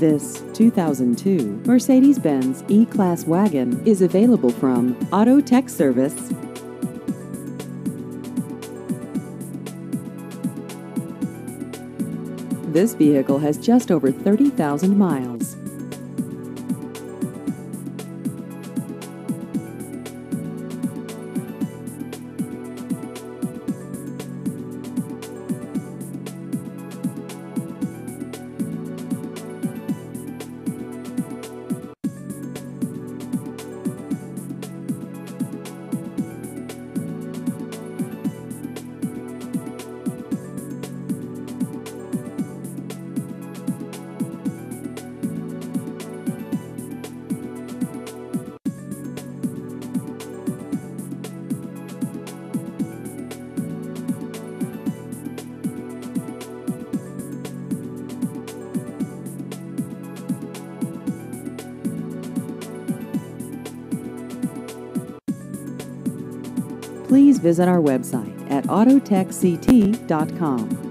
This 2002 Mercedes-Benz E-Class wagon is available from Auto Tech Service. This vehicle has just over 30,000 miles. Please visit our website at autotechct.com.